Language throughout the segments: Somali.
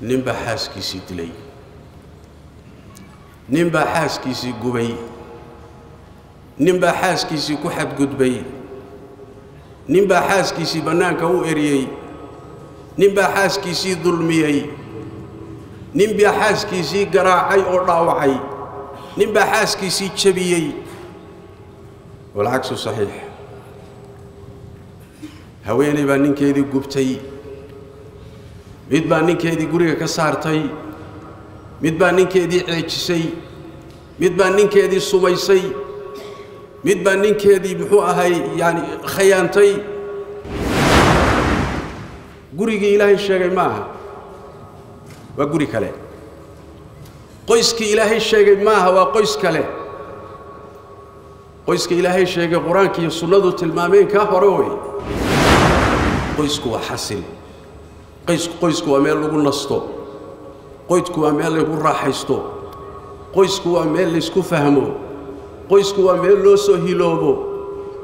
ninbaa xaaskiisii dilay. Ninbaa xaaskiisii gubay. Ninbaa xaaskiisii ku xadgudbay. Ninbaa xaaskiisii bannaanka u eriyey ninbaa xaaskiisii dulmiyey ninbaa xaaskiisii garaacay oo dhaawacay. Ninbaa xaaskiisii jabiyey walcagsu saxiix. Haweenay baa ninkeedii gubtay mid baa ninkeedii guriga ka saartay mid baa ninkeedii ceejisay mid baa ninkeedii sumaysay mid baa ninkeedii muxuu ahay yaani khayaantay. Gurigii ilaahay sheegay ma aha waa guri kale. Qoyskii ilaahay sheegay ma aha waa qoys kale. Qoyska ilaahay sheegay qur'aanka iyo sunnadu tilmaameen kaa hore wey qoysku waa xasil qoysku waa meel lagu nasto. Qoysku waa meel lagu raaxaysto. Qoysku waa meel laysku fahmo. Qoysku waa meel loo soo hiloobo.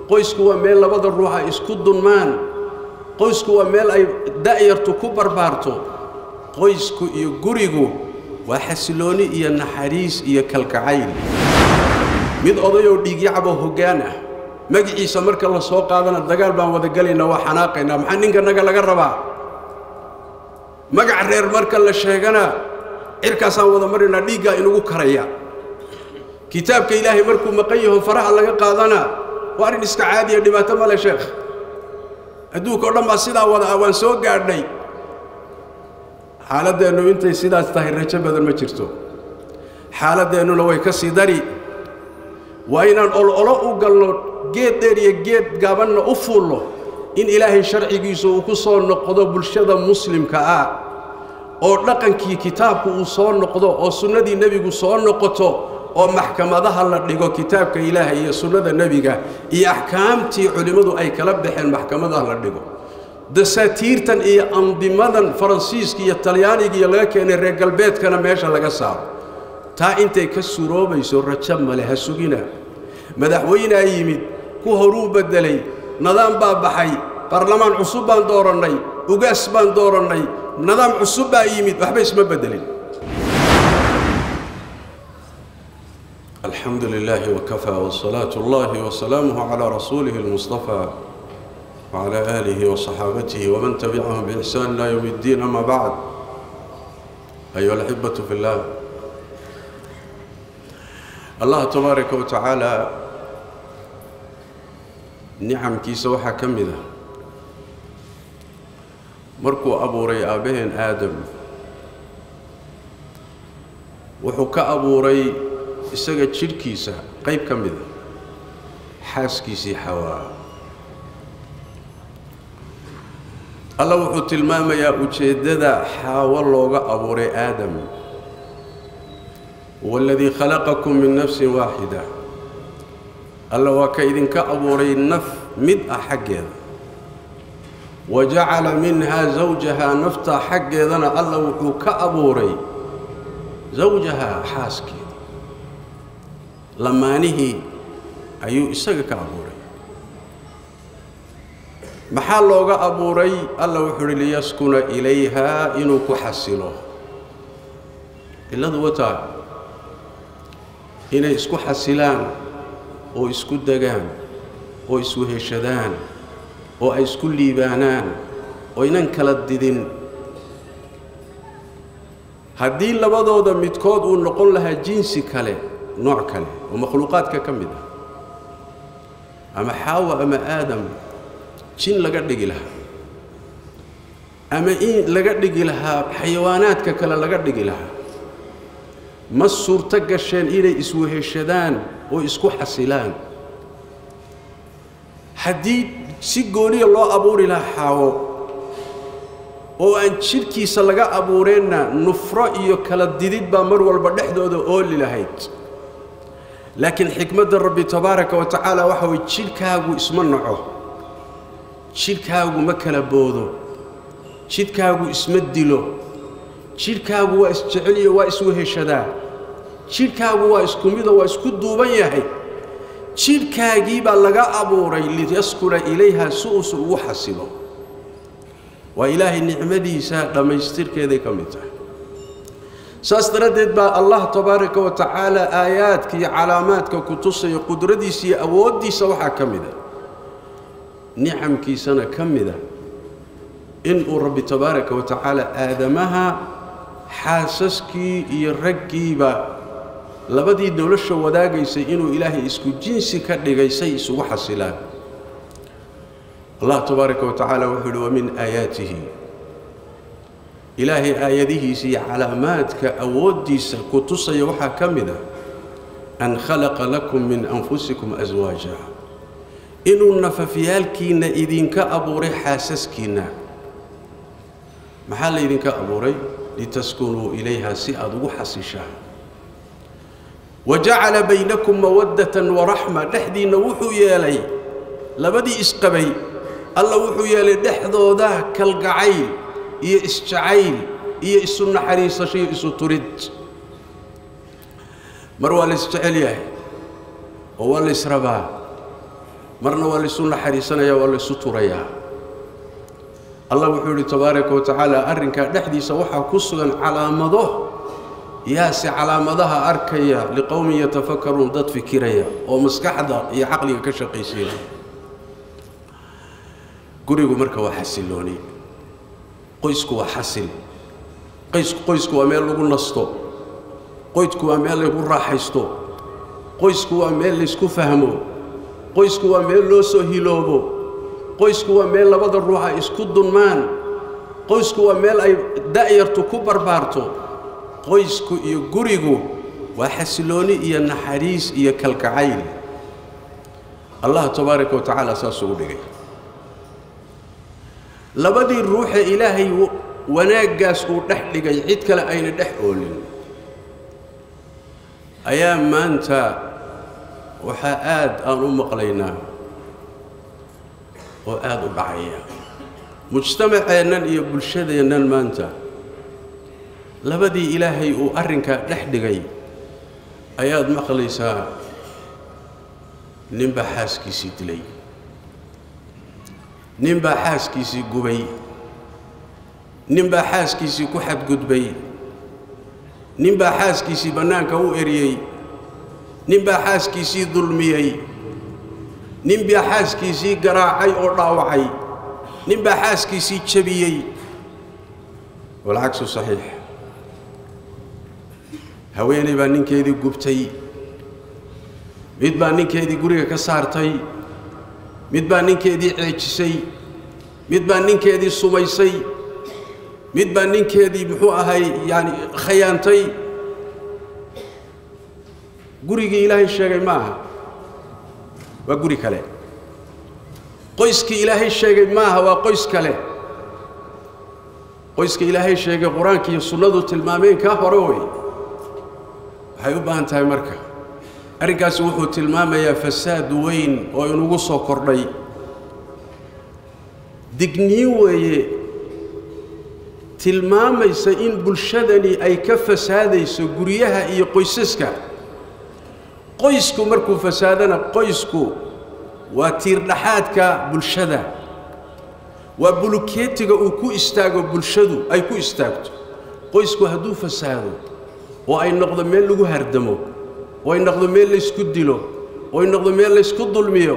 Qoysku waa meel labada ruux ay isku dunmaan. Qoysku waa meel ay da'yartu ku barbaarto. Qoysku iyo gurigu waa xasilooni iyo naxariis iyo kalgacayl mid odayoo dhiigyacaboo hoggaan ah. Magiciisa marka la soo qaadana dagaal baan wada gelaynaa waa xanaaqaynaa. Maxaa ninkanaga laga rabaa magac reer marka la sheegana cirkaasaan wada marinaynaa dhiiggaa inugu karaya. Kitaabka ilaahay markuu maqan yaho faraha laga qaadana waa arrin iska caadiya dhibaato male sheekh. Adduunka o dhan baa sidaa wada ah waan soo gaadhnay xaaladdeennu intay sidaas tahay rajo badan ma jirto. Xaaladeennuna way ka sii dari. Waa inaan ololo u galno geed dheer iyo geed gaabanna u fuulno in ilaahay sharcigiisu uu ku soo noqdo bulshada muslimka ah oo dhaqankii kitaabku uu soo noqdo oo sunnadii nebigu soo noqoto oo maxkamadaha la dhigo kitaabka ilaahay iyo sunnada nebiga iyo axkaamtii culimmadu ay kala baxeen maxkamadaha la dhigo. Dasaatiirtan iyo andimadan faransiiska iyo talyaaniga iyo laga keenay reer galbeedkana meesha laga saaro. Taa intay ka suroobayso rajo male ha sugina. Madaxweynea yimid ku horuu beddelay nidaam baa baxay baarlamaan cusub baan doorannay ugaas baan doorannay nidaam cusub baa yimid waxba isma الحمد لله وكفى والصلاة الله وسلامه على رسوله المصطفى وعلى آله وصحابته ومن تبعهم بإحسان إلى يوم الدين أما بعد. أيها الأحبة في الله الله تبارك وتعالى nicamkiisa waxaa ka mid ah. Markuu abuuray aabbaheen aadam wuxuu ka abuuray isaga jidhkiisa qayb ka mid a xaaskiisii xawaa alla wuxuu tilmaamayaa ujeeddada xaawo looga abuuray aadam. Waladii khalaqakum min nafsin waaxida alla waa ka idinka abuuray naf mid ah xaggeeda. Wa jacala minhaa zawjahaa naftaa xaggeedana alla wuxuu ka abuuray zawjahaa xaaskeeda. Lamaanihii ayuu isaga ka abuuray. Maxaa looga abuuray? Alla wuxuu uhi liyaskuna ilayhaa inuu ku xasilo. Cilladu wataa inay isku xasilaan oo isku degaan oo isweheshadaan oo ay isku liibaanaan oo inan kala didin. Haddii labadooda midkood uu noqon lahaa jinsi kale nooc kale oo makhluuqaadka ka mid ah ama xaawa ama aadam jin laga dhigi lahaa ama in laga dhigi lahaa xayawaanaadka kale laga dhigi lahaa ma suurto gasheen inay isweheshadaan oo isku xasilaan. Haddii si gooniya loo abuuri lahaa xaawo oo aan jidhkiisa laga abuureenna nufro iyo kala didid baa mar walba dhexdooda ooli lahayd. Laakiin xikmadda rabbi tabaaraka wa tacaala waxa weye jidhkaagu isma naco jidhkaagu ma kala boodo. Jidhkaagu isma dilo. Jidhkaagu waa isjeceliyo waa isweheshadaa jidhkaagu waa isku mido waa isku duuban yahay. Jidhkaagii baa laga abuuray liyaskuna ilayha si uusu ugu xasilo. Waa ilaahay nicmadiisa dhammaystirkeeday ka mid tahay. Saas daraaddeed baa allah tabaaraka wa tacaala aayaadka iyo calaamaadka ku tusaya qudradiisa iyo awooddiisa waxaa ka mida nicamkiisana ka mida inuu rabbi tabaaraka wa tacaala aadamaha xaasaskii iyo raggiiba labadii nolosha wadaagaysay inuu ilaahay isku jinsi ka dhigay say isugu xasilaan. Allah tabaaraka wa tacaala wuxuu yidhi wa min aayaatihi. Ilaahay aayadihiisa iyo calaamaadka awooddiisa ku tusaya waxaa ka mid a an khalaqa lakum min anfusikum aswaaja inuu nafafyaalkiinna idinka abuuray xaasaskiinna. Maxaa laydinka abuuray? Litaskunuu ilayha si aad ugu xasishaan wa jacala baynakum mawaddatan waraxma dhexdiinna wuxuu yeelay labadii isqabay alla wuxuu yeelay dhexdooda kalgacayl iyo isjacayl iyo isu naxariisasho iyo isu turid mar waa la isjecel yahay oo waa la ysrabaa marna waa laisu naxariisanaya waa la isu turayaa allah wuxuu yidhi tabaaraka wa tacaala arrinkaa dhexdiisa waxaa ku sugan calaamado yaase calaamadaha arkaya liqowmin yatafakaruun dad fikiraya oo maskaxda iyo caqliga ka shaqaysiinaya gurigu marka waa xasilooni. Qoysku waa xasil. Qoysku waa meel lagu nasto. Qoysku waa meel lagu raaxaysto. Qoysku waa meel laysku fahmo. Qoysku waa meel loo soo hiloobo. Qoysku waa meel labada ruux ay isku dunmaan. Qoysku waa meel ay da'yartu ku barbaarto qoysku iyo gurigu waa xasilooni iyo naxariis iyo kalgacayl. Allah tabaaraka wa tacaala saas ugu dhigay. Labadii ruuxee ilaahay wanaaggaas uu dhex dhigay cid kale ayna dhex oolin. Ayaa maanta waxaa aad aan u maqlaynaa oo aad u dhacaya. Mujtamaceennan iyo bulshadeennan maanta labadii ilaahay uu arrinkaa dhex dhigay ayaad maqlaysaa ninbaa xaaskiisii dilay ninbaa xaaskiisii gubay ninbaa xaaskiisii ku xadgudbay ninbaa xaaskiisii bannaanka u eriyey ninbaa xaaskiisii dulmiyey ninbaa xaaskiisii garaacay oo dhaawacay ninbaa xaaskiisii jabiyey. Walcagsu saxiix haweenay baa ninkeedii gubtay. Mid baa ninkeedii guriga ka saartay. Mid baa ninkeedii ceejisay. Mid baa ninkeedii sumaysay mid baa ninkeedii muxuu ahay yaani khayaantay. Gurigii ilaahay sheegay ma aha. Waa guri kale. Qoyskii ilaahay sheegay ma aha waa qoys kale. Qoyska ilaahay sheegay qur'aanka iyo sunnadu tilmaameen kaa hore wey waxay u baahan tahay marka. Arrinkaasi wuxuu tilmaamayaa fasaad weyn oo inugu soo kordhay. Digniin weeye tilmaamaysa in bulshadani ay ka fasaadayso guryaha iyo qoysaska. Qoysku markuu fasaadana qoysku waa tiirdhaxaadka bulshada. Waa bulukeetiga uu ku istaago bulshadu ay ku istaagto. Qoysku hadduu fasaado oo ay noqdo meel lagu hardamo. Oo ay noqdo meel laysku dilo. Oo ay noqdo meel laysku dulmiyo.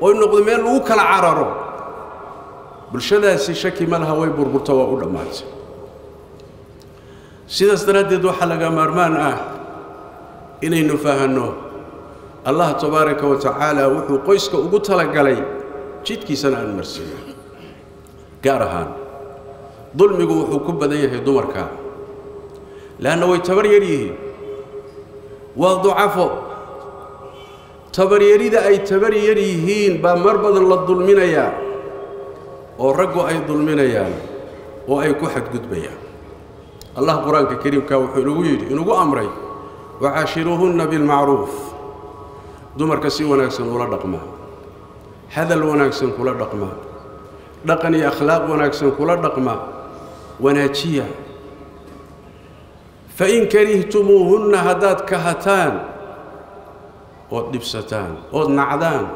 Oo ay noqdo meel lagu kala cararo. Bulshadaasi shaki ma laha way burburto waa u dhammaatay. Sidaas daraaddeed waxaa laga maarmaan ah inaynu fahanno allah tabaaraka wa tacaala wuxuu qoyska ugu talagalay jidkiisana aan marsiino gaar ahaan. Dulmigu wuxuu ku badan yahay dumarka leanna way tabar yar yihiin waa ducafo tabaryarida ay tabar yar yihiin baa mar badan la dulminayaa oo raggu ay dulminayaan oo ay ku xadgudbayaan allah qur'aanka kariimka wuxuu inagu yidhi inugu amray wacaashiruuhunna bilmacruuf dumarka si wanaagsan ula dhaqma hadal wanaagsan kula dhaqma dhaqan iyo akhlaaq wanaagsan kula dhaqma wanaajiya fain karihtumuuhunna haddaad kahataan ood dhibsataan ood nacdaan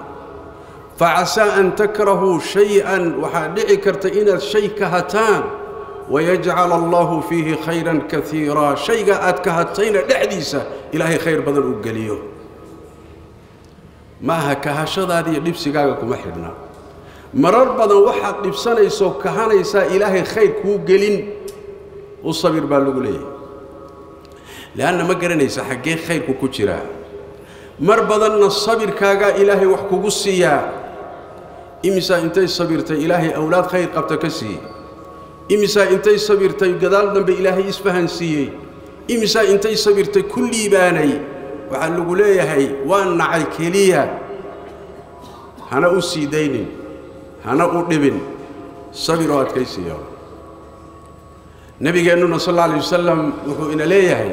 facasaa an takrahuu shay-an waxaa dhici karta inaad shay kahataan wayajcal allahu fiihi khayran kaiiraa shayga aad ka hadtayna dhexdiisa ilaahay khayr badan uu geliyo maaha kahashadaada iyo dhibsigaaga kuma xidhna marar badan waxaad dhibsanayso kahanaysaa ilaahay khayr kuu gelin u sabir baa lagu leeyahay leanna ma garanaysa xaggee khayrku ku jiraa mar badanna sabirkaagaa ilaahay wax kugu siiyaa imisaa intay sabirtay ilaahay awlaad khayr qabta ka siiyey imisaa intay sabirtay gadaal dambe ilaahay isfahan siiyey imisaa intay sabirtay ku liibaanay waxaa lagu leeyahay waa nacay keliya hana u sii daynin hana u dhibin sabiroo adkaysiya nebigeennuna sal alla alay wasalam wuxuu ina leeyahay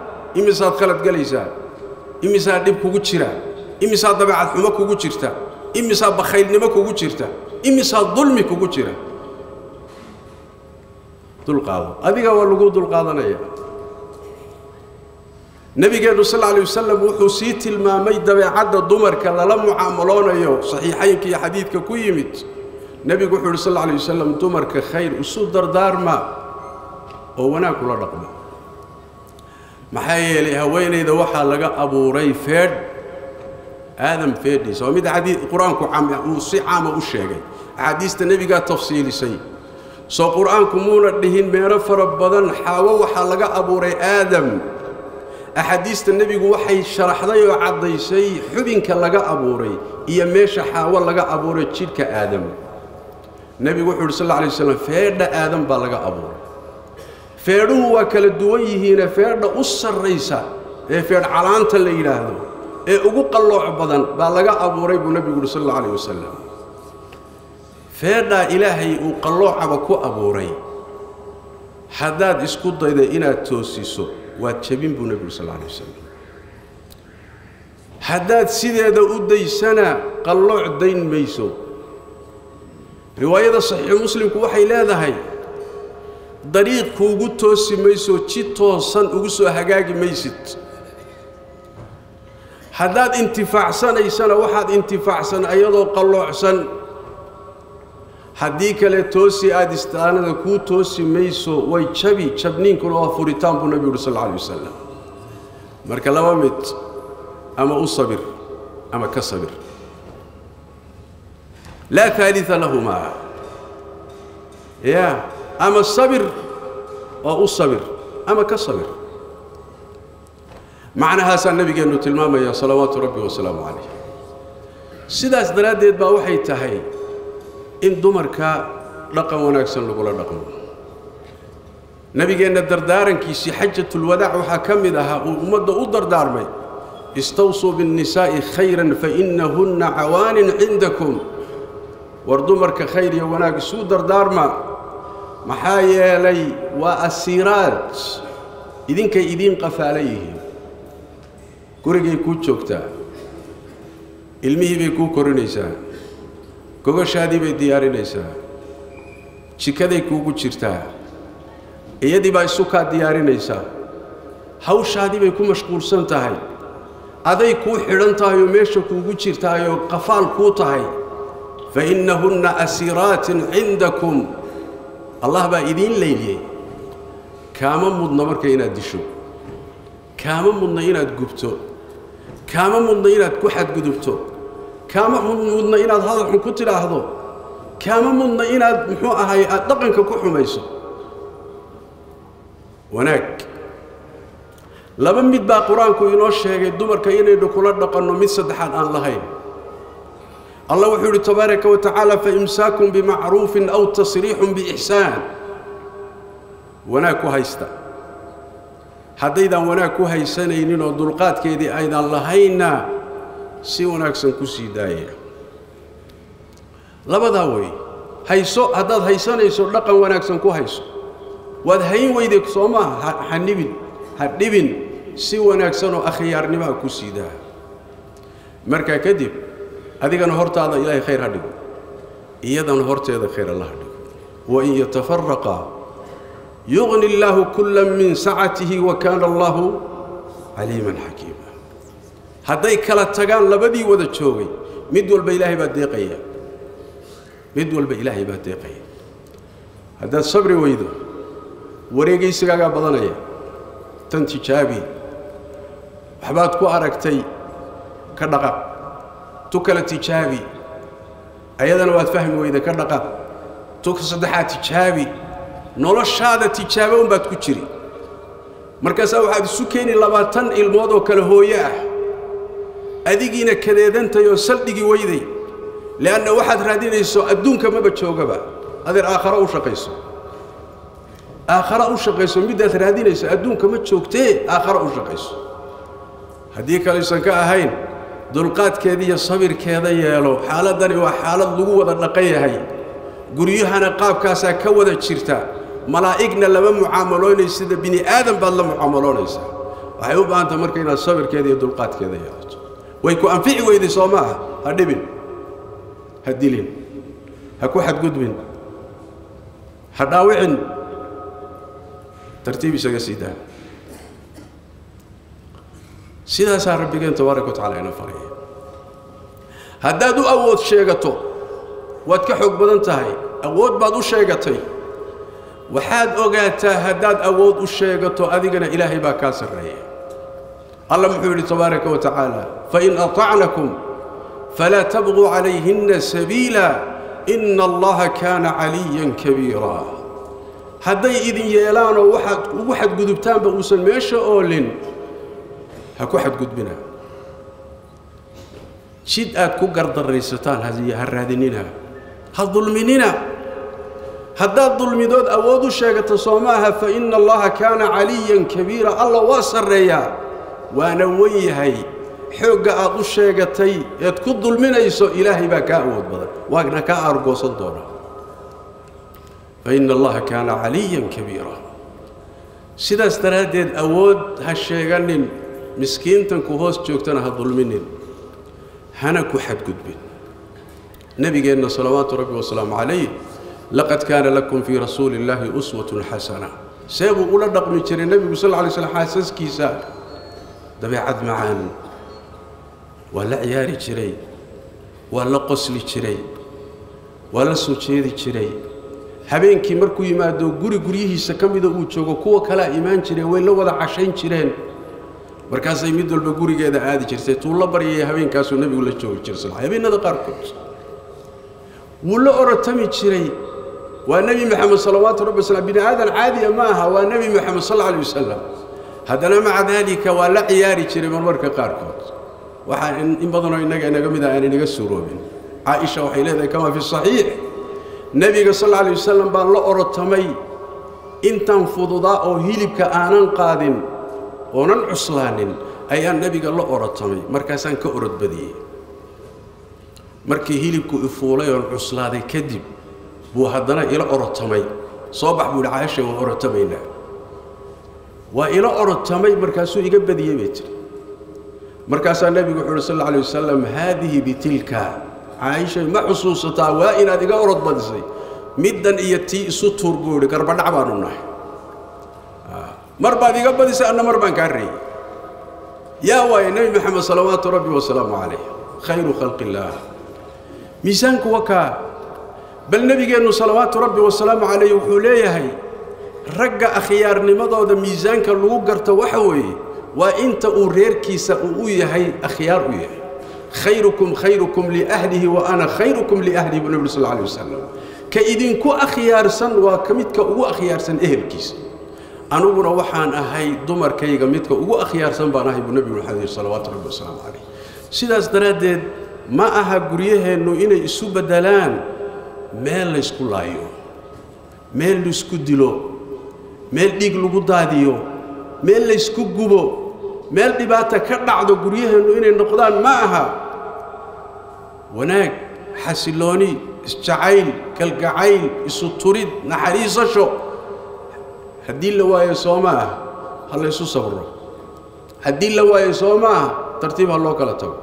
imisaad khalad gelaysaa imisaa dhib kugu jira imisaa dabeecad xumo kugu jirta imisaa bakhaylnimo kugu jirta imisaa dulmi kugu jira. Dulqaado adiga waa lagu dulqaadanaya nebigeennu sal alay wasalam wuxuu sii tilmaamay dabeecadda dumarka lala mucaamaloonayo saxiixaynka iyo xadiidka ku yimid. Nebigu wuxuu yidhi sal alay wasalam dumarka khayr isu dardaarma oo wanaag kula dhaqma maxaa yeelay haweenayda waxaa laga abuuray feedh. Aadam feedhiisa waa mid xadii qur'aanku uu si caama u sheegay. Axaadiista nebigaa tafsiilisay. Soo qur'aanku muuna dhihin meelo fara badan xaawo waxaa laga abuuray aadam. Axaadiista nebigu waxay sharaxday oo caddaysay xubinka laga abuuray iyo meesha xaawo laga abuuray jidhka aadam. Nebigu wuxuu yidhi sal alla alay waslam feedha aadam baa laga abuuray feedhuhu waa kala duwan yihiine feedha u sarraysa ee feedh calaanta la yidhaahdo ee ugu qallooc badan baa laga abuuray buu nebigu yidhi sal alla alayh wasalam feedhaa ilaahay uu qalloocaba ku abuuray. Haddaad isku dayda inaad toosiso waad jebin buu nebigu sal alla alay wasalam haddaad sideeda u daysana qallooc dayn mayso. Riwaayada saxiixu muslimku waxay leedahay dariiq kuugu toosi mayso ji toosan ugu soo hagaagi maysid. Haddaad intifaacsanaysana waxaad intifaacsan ayadoo qalloocsan. Haddii kale toosi aad istaanada kuu toosi mayso way jabi jabniinkuna waa furitaan buu nebigu yuhi sal alla alay wasalam marka laba mid ama u sabir ama ka sabir. Laa aalita lahumaa. Ya ama sabir oo u sabir ama ka sabir. Macnahaasaa nebigeennu tilmaamaya salawaatu rabbi wasalaamu calayh. Sidaas daraaddeed baa waxay tahay in dumarka dhaqan wanaagsan lagula dhaqmo. Nebigeenna dardaarankiisii xajatulwadaac waxaa ka mid ahaa uu ummadda u dardaarmay istawsuu biاnnisaa'i khayran fainahunna cawaanin cindakum. War dumarka khayr iyo wanaag isuu dardaarma maxaa yeelay waa asiiraad. Idinkay idiin qafaala yihiin. Gurigay kuu joogtaa. Ilmihii bay kuu korinaysaa. Gogoshaadii bay diyaarinaysaa. Jikaday kuugu jirtaa. Iyadii baa isu kaa diyaarinaysaa. Hawshaadii bay ku mashquulsan tahay. Aday kuu xidhan tahay oo meesha kuugu jirtaayoo qafaal kuu tahay. Fa innahunna asiiraatin cindakum allah baa idiin leyliyey kaama mudna marka inaad disho. Kaama mudna inaad gubto. Kaama mudna inaad ku xadgudubto. Kaama mudna inaad hadal xun ku tidhaahdo. Kaama mudna inaad muxuu ahay aad dhaqanka ku xumayso. Wanaag. Laba mid baa qur'aanku inoo sheegay dumarka inaynu kula dhaqanno mid saddexaad aan lahayn allah wuxuu yidhi tabaaraka wa tacaala faimsaakun bimacruufin aw tasriixun biixsaan wanaag ku haysta. Haddaydaan wanaag ku haysanaynin oo dulqaadkeedii aydan lahaynna si wanaagsan ku sii daaya. Labadaa wey hayso haddaad haysanayso dhaqan wanaagsan ku hayso. Waad hayn weyday soo maaha ha nibin ha dhibin si wanaagsan oo akhyaarnimaha ku siidaa markaa kadib adigana hortaada ilaahay khayr ha dhigo. Iyadana horteeda khayr alla ha dhigo. Wain yatafaraqa yugni illaahu kulla min sacatihi wa kaana allahu caliiman xakiima hadday kala tagaan labadii wada joogay mid walba ilaahay baa deeqaya. Mid walba ilaahay baa deeqaya. Haddaad sabri weydo wareegaysigaagaa badanaya tan tijaabi waxbaad ku aragtay ka dhaqaq tu kale tijaabi. Ayadana waad fahmi weyda ka dhaqaq tu saddexaad tijaabi. Noloshaada tijaabo unbaad ku jiri. Markaasaa waxaad isu keeni labaatan ilmood oo kale hooye ah. Adigiina kadeedantay oo saldhigi weyday. Le'anna waxaad raadinayso adduunka maba joogaba. Adeer aakharo u shaqayso. Aakhara u shaqayso middaad raadinayso adduunka ma joogtee? Aakhara u shaqayso. Haddii kalaysan ka ahayn dulqaadkeeda iyo sabirkeeda yeelo. Xaaladdani waa xaalad lagu wada dhaqan yahay. Guryahana qaabkaasaa ka wada jirta. Malaa'igna lama mucaamaloonaysa sida bini aadan baad la mucaamaloonaysaa. Waxay u baahanta marka inaad sabirkeeda iyo dulqaadkeeda yeelato. Way ku anfici weyday soo maaha? Ha dhibin. Ha dilin. Ha ku xadgudbin. Ha dhaawicin. Tartiib isaga sii daa sidaasaa rabbigeen tabaaraka wa tacala ina haddaad u awood sheegato waad ka xoog badan tahay awood baad u sheegatay. Waxaad ogaataa haddaad awood u sheegato adigana ilaahay baa kaa sarreeya alla muxuu yidhi tabaaraka wa tacaala fain aطacnakum falaa tabquu calayhinna sabiila ina allaha kaana caliyan kabiira. Hadday idin yeelaanoo waxaad ugu xadgudubtaanba uusan meesha oolin ha ku xadgudbina. Jid aad ku gardaraysataan ha raadinina. Ha dulminina. Haddaad dulmidood awood u sheegato soo maaha fa ina allaha kaana caliyan kabiira. Alla waa sarreeyaa waana wen yahay. Xoogga aad u sheegatay eed ku dulminayso ilaahay baa kaa awood badan. Waana kaa aargoosan doonaa fa ina allaha kaana caliyan kabiira. Sidaas daraaddeed awood ha sheeganin miskiintanku hoos joogtana ha dulminin hana ku xadgudbin. Nebigeenna salawaatu rabbi wasalaamu calayh laqad kaana lakum fii rasuuli illaahi uswatun xasana see buu ula dhaqmi jiray nebigu sal lla lay slam xaasaskiisa. Dabeecad macaan. Waa la ciyaari jiray. Waa la qosli jiray. Waa la soo jeedi jiray. Habeenkii markuu yimaado guri guryihiisa ka mida uu joogo kuwa kalea imaan jireen way la wada cashayn jireen markaasay mid walba gurigeeda aadi jirtay tuu la baryaya habeenkaasuu nebigu la joogi jiray sal habeennada qaarkood. Wuu la orotami jiray waa nebi moxamed salawaatu rabbi wasalam bini aadan caadiya ma aha waa nebi moxamed sal alay wasalam haddana maca daalika waa la ciyaari jiray marmarka qaarkood. Waxaa in badanoo innaga inaga mid ah aan inaga suuroobin. Caaisha waxay leedahay kamaa fi saxiix. Nebiga sal alay wasalam baan la orotamay intaan fududaa oo hilibka aanan qaadin oonan cuslaanin ayaan nebiga la orotamay markaasaan ka orodbadiyey markii hilibku ifuulay oon cuslaaday kadib buu haddana ila orotamay soo bax buu yidhi caaisha waan orotamaynaa waa ila orotamay markaasuu iga badiyey bay tiri markaasaa nebigu wuxuu uhi sal alla alay wasalam haadihi bitilka. Caaishay ma xusuusataa waa inaad iga orod badisay. Middan iyo tii isu tuur buu yidhi garbadhac baanu nahay mar baad iga badisay anna mar baan kaa reeyey yaa waaye nebi moxamed salawaatu rabbi wasalaamu calayh khayru khalqi illaah miisaanku waa kaa bal nebigeennu salawaatu rabbi wasalaamu calayh wuxuu leeyahay ragga akhyaarnimadooda miisaanka lagu garto waxa weeye waa inta uu reerkiisa uu u yahay akhyaar u yahay. Khayrukum khayrukum liahlihi wa ana khayrukum liahlihi buu nebi sal alay wasalam ka idinku akhyaarsan waa ka midka ugu akhyaarsan ehelkiisa aniguna waxaan ahay dumarkayga midka ugu akhyaarsan baan ahay buu nebigu xadiir salawaatu rabbi wasalaamu calayh. Sidaas daraaddeed ma aha guryaheennu inay isu beddelaan meel laysku laayo meel laysku dilo meel dhiig lagu daadiyo meel laysku gubo meel dhibaata ka dhacdo guryaheennu inay noqdaan ma aha. Wanaag xasillooni isjacayl kalgacayl isu turid naxariisasho haddii la waayo soo ah ha laysu sabro haddii la waayo soo ma ah tartiib ha loo kala tago.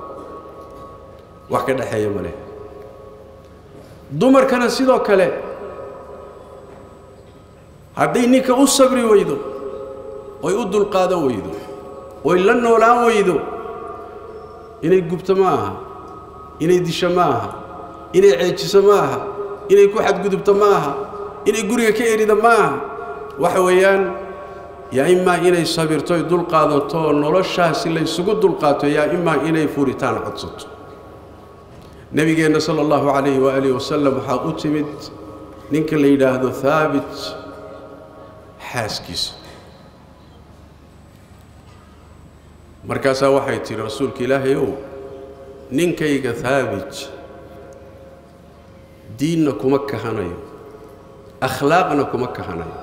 Wax ka dhexeeya ma leh. Dumarkana sidoo kale hadday ninka u sabri weydo oy u dulqaadan weydo oy la noolaan weydo inay gubto ma aha inay disho ma aha inay ceejiso ma aha inay ku xadgudubto ma aha inay guriga ka erida ma aha waxa weeyaan yaa imaa inay sabirto oy dulqaadato noloshaasi laysugu dulqaato yaa imaa inay furitaan codsato. Nebigeenna sala allahu calayhi waaalihi wasalam waxaa u timid ninka la yidhaahdo haabit xaaskiisa. Markaasaa waxay tidhi rasuulka ilaahay ow ninkayga haabit diinna kuma kahanayo akhlaaqna kuma kahanayo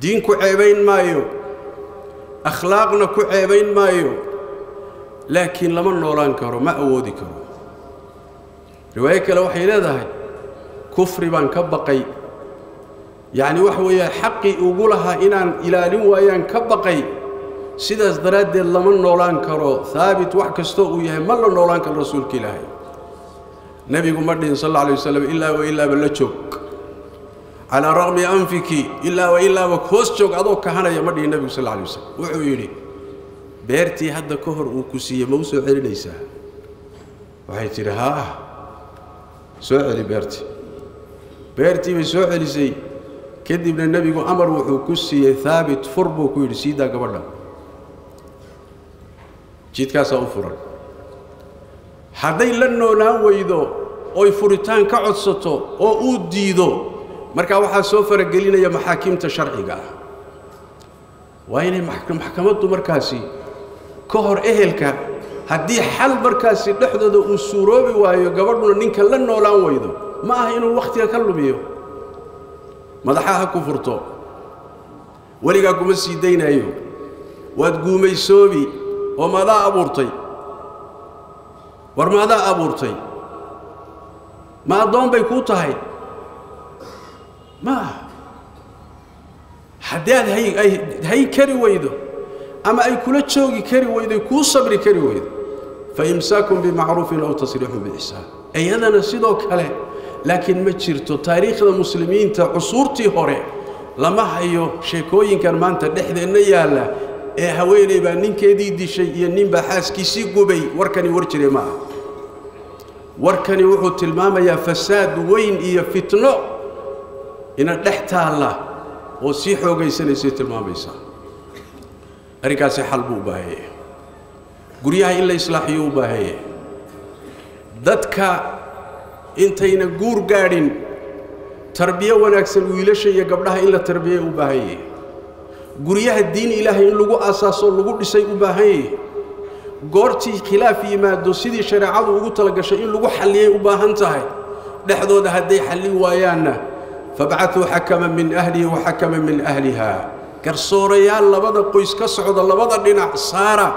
diin ku ceebayn maayo. Akhlaaqna ku ceebayn maayo. Laakiin lama noolaan karo ma awoodi karo. Riwaayo kale waxay leedahay kufri baan ka baqay. Yacni waxa weeyaan xaqii ugu lahaa inaan ilaalin waayaan ka baqay. Sidaas daraaddeed lama noolaan karo. Haabit wax kastoo uu yahay ma la noolaan karo rasuulka ilaahay. Nebigu ma dhihin sal alla alay wasalam ilaa wa ilaaba la joog calaa raqmi anfiki ilaa wa ilaaba hoos joog adoo kahanaya ma dhihin nebigu sal alay wasalam wuxuu yidhi beertii hadda ka hor uu ku siiyey ma u soo celinaysaa? Waxay tidhi haa soo celi beertii. Beertii bay soo celisay. Kadibna nebigu amar wuxuu ku siiyey haabit fur buu ku yidhi siidaa gabadha. Jidkaasaa u furan. Hadday la noolaan weydo oy furitaan ka codsato oo uu diido markaa waxaa soo faragelinaya maxaakiimta sharciga ah. Waa inay maxkamaddu markaasi ka hor ehelka haddii xal markaasi dhexdooda uu suuroobi waayo gabadhuna ninka la noolaan weydo ma aha inuu wakhtiga ka lumiyo. Madaxaha ku furto weligaa kuma sii daynayo waad guumaysoobi oo maadaa abuurtay. War maadaa abuurtay. Ma addoon bay kuu tahay ma aha haddii aad hay hay kari weydo ama ay kula joogi kari weydo kuu sabri kari weydo fa imsaakun bimacruufin aw tasriixun biixsaan iyadana sidoo kale laakiin ma jirto taariikhda muslimiinta cusuurtii hore lama hayo sheekooyinkan maanta dhexdeenna yaalla ee haweeney baa ninkeedii dishay iyo ninbaa xaaskiisii gubay warkani war jire ma aha warkani wuxuu tilmaamayaa fasaad weyn iyo fitno ina dhex taalla oo sii xoogaysanaysay tilmaamaysaa arrinkaasi xal buu u baahanye guryaha in la islaaxiyo u baahanye dadka intayna guur gaadhin tarbiyo wanaagsan wiilasha iyo gabdhaha in la tarbiyay u baahan yahe guryaha diin ilaahay in lagu aasaasoo lagu dhisay u baahan yahe goortii khilaaf yimaado sidii shareecadu ugu talagashay in lagu xalliyay u baahan tahay. Dhexdooda hadday xallin waayaanna fabcatuu xakaman min ahlihi wa xakaman min ahliha garsoorayaal labada qoys ka socda labada dhinac saara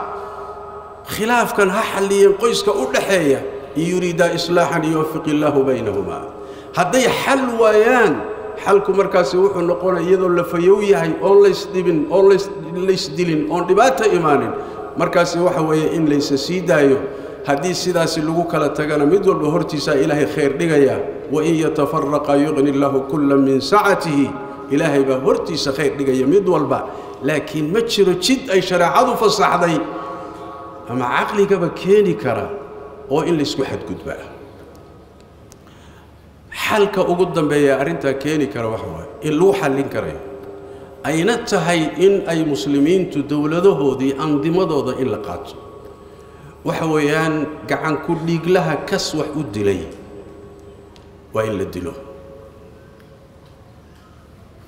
khilaafkan ha xalliyeen qoyska u dhaxeeya yuriidaa islaaxan yuwafiq illaahu baynahumaa hadday xal waayaan xalku markaasi wuxuu noqonaya iyadoo la fayow yahay oon laysdhibin oon laysdilin oon dhibaata imaanin markaasi waxa weeye in laysa sii daayo haddii sidaasi lagu kala tagana mid walba hortiisaa ilaahay khayr dhigaya. Wain yatafaraqa yuqni illaahu kulla min sacatihi ilaahay baa hortiisa khayr dhigaya mid walba. Laakiin ma jiro jid ay shareecadu fasaxday ama caqligaba keeni kara oo in laysku xadgudbaa xalka ugu dambeeya arrintaa keeni kara waxa waaye in lagu xallin karayo ayna tahay in ay muslimiintu dowladahoodii andimadooda in la qaato waxa weeyaan gacan ku dhiiglaha kas wax u dilay. Waa in la dilo.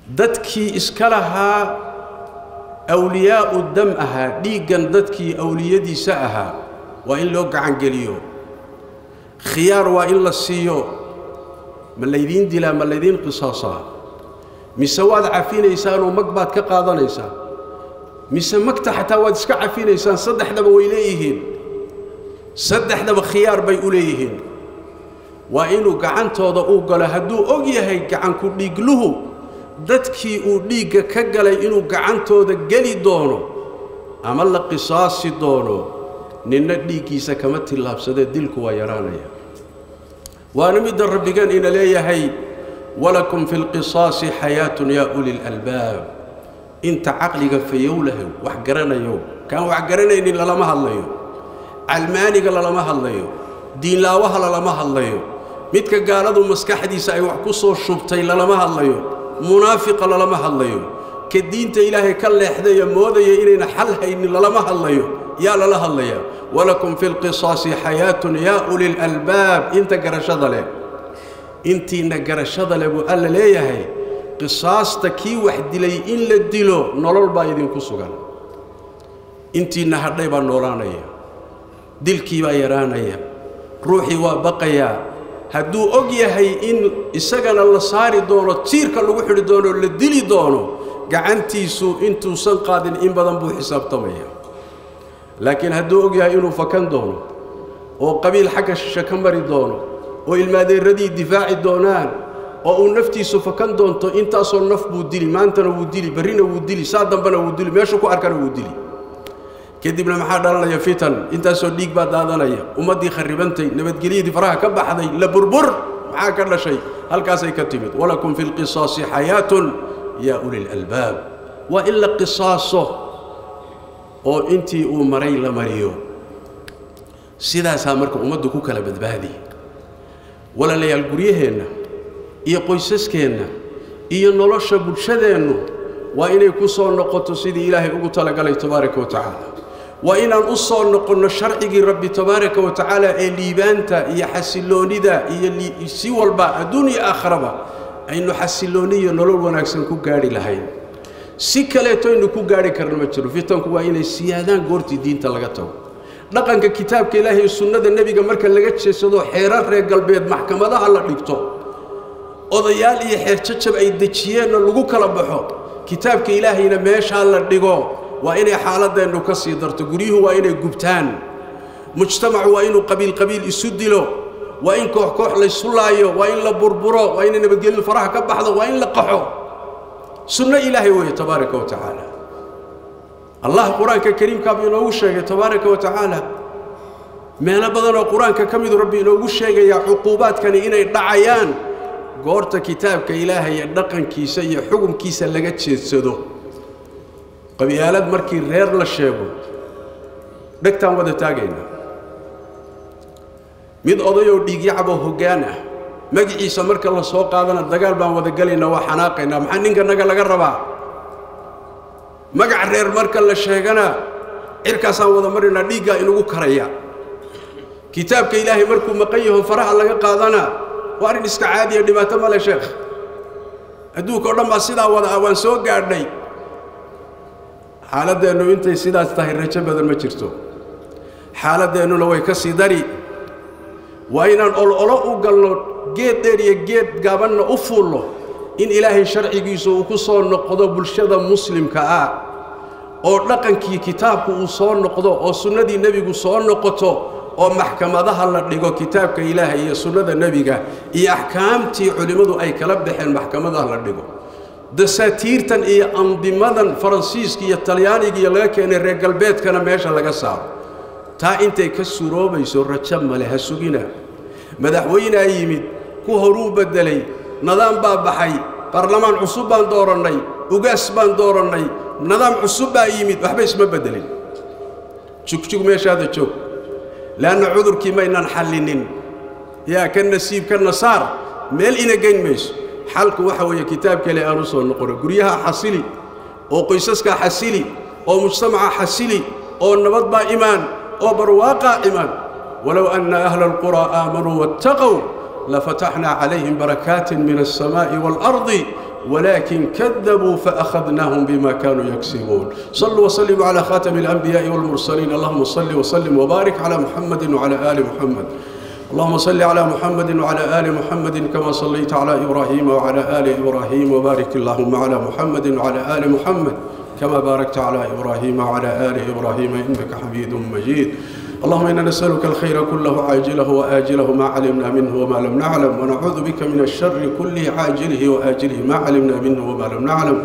Dadkii iska lahaa awliyaa'u dam ahaa dhiiggan dadkii awliyadiisa ahaa waa in loo gacangeliyo khiyaar waa in la siiyo. Ma laydiin dilaa ma laydiin qisaasaa? Mise waad cafinaysaanoo mag baad ka qaadanaysaa? Mise magta xataa waad iska cafinaysaan saddexdaba way leeyihiin saddexdaba khiyaar bay u leeyihiin. Waa inuu gacantooda uu galo hadduu og yahay gacanku dhiigluhu dadkii uu dhiigga ka galay inuu gacantooda geli doono ama la qisaasi doono ninna dhiiggiisa kama tillaabsadee dilku waa yaraanaya waana midda rabbigeen ina leeyahay walakum fi lqisaasi xayaatun yaa uli lalbaab inta caqliga fayowlahay wax garanayo kaan wax garanaynin lalama hadlayo calmaaniga lalama hadlayo. Diinlaawaha lalama hadlayo. Midka gaaladu maskaxdiisa ay wax ku soo shubtay lalama hadlayo. Munaafiqa lalama hadlayo. Ka diinta ilaahay ka leexdaya moodaya inayna xal haynin lalama hadlayo. Yaa lala hadlaya walakum fi lqisaasi xayaatun yaa uli lalbaab inta garashada leh. Intiina garashada leh buu alla leeyahay. Qisaasta kii wax dilay in la dilo nolol baa idinku sugan. Intiinna hadhay baa noolaanaya dilkii baa yaraanaya. Ruuxii waa baqayaa. Hadduu og yahay in isagana la saari doono tiirka lagu xidhi doono la dili doono gacantiisu intuusan qaadin in badan buu xisaabtamaya. Laakiin hadduu og yahay inuu fakan doono oo qabiil xagga shishe ka mari doono oo ilmaadeeradii difaaci doonaan oo uu naftiisu fakan doonto intaasoo naf buu dili maantana wuu dili berrina wuu dili saa dambena wuu dili meeshuu ku arkana wuu dili kadibna maxaa dhalanaya fitan? Intaasoo dhiig baa daadanaya. Ummaddii kharribantay nabadgelyadii faraha ka baxday la burbur maxaa ka dhashay? Halkaasay ka timid. Walakum fi lqisaasi xayaatun yaa uli lalbaab waa in la qisaaso oo intii uu maray la mariyo. Sidaasaa marka ummaddu ku kala badbaadi. Walaalayaal guryaheenna iyo qoysaskeenna iyo nolosha bulshadeennu waa inay ku soo noqoto sidii ilaahay ugu talagalay tabaaraka wa tacaala waa inaan u soo noqonno sharcigii rabbi tabaaraka wa tacaala ee liibaanta iyo xasilloonnida iyo si walba adduun iyo aakharaba aynu xasilloonni iyo nolol wanaagsan ku gaadhi lahayn. Si kaleeto aynu ku gaadhi karna ma jiro. Fitanku waa inay siyaadaan goortii diinta laga tago. Dhaqanka kitaabka ilaahay sunnada nebiga marka laga jeedsado xeerar reer galbeed maxkamadaha la dhigto odayaal iyo xeer jajab ay dejiyeenna lagu kala baxo. Kitaabka ilaahayna meeshaa la dhigo waa inay xaaladeennu ka sii darto. Guryuhu waa inay gubtaan. Mujtamacu waa inuu qabiil qabiil isu dilo. Waa in koox koox laysu laayo. Waa in la burburo. Waa inay nabadgelyo faraha ka baxdo. Waa in la qaxo. Sunno ilaahay weeye tabaaraka wa tacaala. Allah qur'aanka kariimkaa buu inoogu sheegay tabaaraka wa tacaala. Meelo badanoo qur'aanka ka midu rabbi inoogu sheegayaa cuquubaadkani inay dhacayaan. Goorta kitaabka ilaahay ee dhaqankiisa iyo xukunkiisa laga jeedsado qabyaalad markii reer la sheego dhegtaan wada taagayna. Mid odayoo dhiigyacaboo hoggaan ah magiciisa marka la soo qaadana dagaal baan wada gelaynaa waa xanaaqaynaa maxaa ninkanaga laga rabaa? Magac reer marka la sheegana cirkaasaan wada marinaynaa dhiiggaa inugu karaya. Kitaabka ilaahay markuu maqan yaho faraha laga qaadana waa arrin iska caadiya dhibaato male sheekh. Adduunka o dhan baa sidaa wada ah waan soo gaadhnay xaaladdeennu intay sidaas tahay rajo badan ma jirto. Xaaladeennuna way ka sii dari. Waa inaan ololo u galno geed dheer iyo geed gaabanna u fuulno in ilaahay sharcigiisu uu ku soo noqdo bulshada muslimka ah oo dhaqankii kitaabku uu soo noqdo oo sunnadii nebigu soo noqoto oo maxkamadaha la dhigo kitaabka ilaahay iyo sunnada nebiga iyo axkaamtii culimmadu ay kala baxeen maxkamadaha la dhigo dasaatiirtan iyo andimadan faransiiska iyo talyaaniga iyo laga keenay reer galbeedkana meesha laga saaro. Taa intay ka suroobayso rajo male ha sugina. Madaxweynea yimid ku horuu beddelay nidaam baa baxay baarlamaan cusub baan doorannay ugaas baan doorannay nidaam cusub baa yimid waxba isma beddelin. Jugjug meeshaada joog. Leanna cudurkii maynaan xallinin. Yaa ka nasiib ka nasaar meel ina geyn mayso حلق وحوي كتابك لأرسل نقر قريها حصلي أو قيسك حصلي أو مجتمع حصلي أو نبض إيمان أو برواقع إيمان. ولو أن أهل القرى آمنوا واتقوا لفتحنا عليهم بركات من السماء والأرض ولكن كذبوا فأخذناهم بما كانوا يكسبون. صلوا وسلموا على خاتم الأنبياء والمرسلين. اللهم صل وسلم وبارك على محمد وعلى آل محمد. اللهم صل على محمد وعلى آل محمد كما صليت على إبراهيم وعلى آل إبراهيم وبارك اللهم على محمد وعلى آل محمد كما باركت على إبراهيم وعلى آل إبراهيم إنك حميد مجيد. اللهم إنا نسألك الخير كله عاجله وآجله ما علمنا منه وما لم نعلم ونعوذ بك من الشر كله عاجله وآجله ما علمنا منه وما لم نعلم.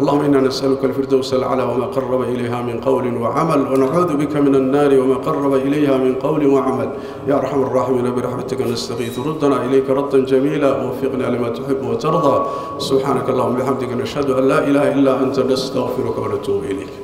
اللهم إنا نسألك الفردوس الأعلى وما قرب إليها من قول وعمل ونعوذ بك من النار وما قرب إليها من قول وعمل. يا أرحم الراحمين برحمتك نستغيث. ردنا إليك ردا جميلا ووفقنا لما تحب وترضى. سبحانك اللهم وبحمدك نشهد أن لا إله إلا أنت نستغفرك ونتوب إليك.